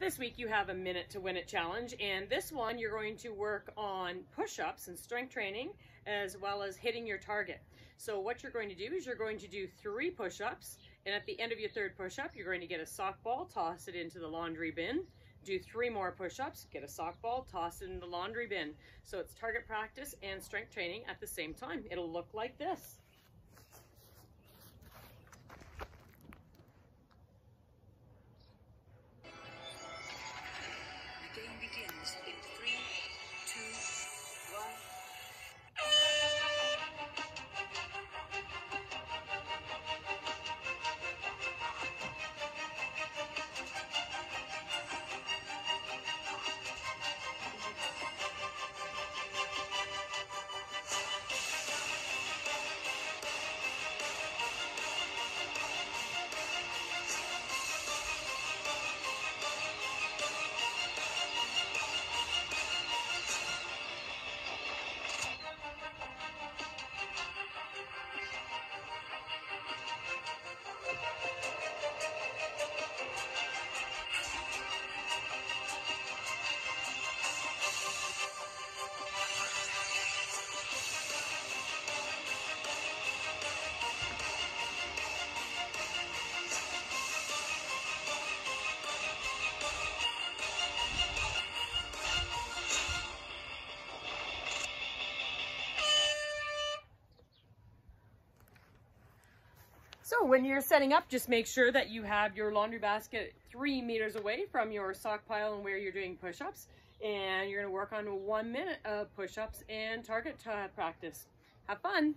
This week you have a minute to win it challenge and this one you're going to work on push-ups and strength training as well as hitting your target. So what you're going to do is you're going to do three push-ups and at the end of your third push-up you're going to get a sock ball, toss it into the laundry bin, do three more push-ups, get a sock ball, toss it in the laundry bin. So it's target practice and strength training at the same time. It'll look like this. So when you're setting up, just make sure that you have your laundry basket three meters away from your sock pile and where you're doing push-ups. And you're gonna work on one minute of push-ups and target practice. Have fun.